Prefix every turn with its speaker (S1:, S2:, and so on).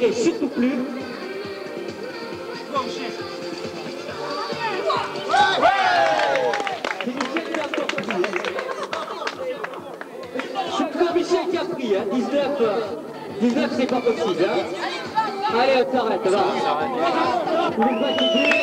S1: tirer surtout plus. C'est Michel qui a encore pris. Michel qui a pris, hein. 19, 19 euh, c'est pas possible. Hein. Allez, on s'arrête, va. Vous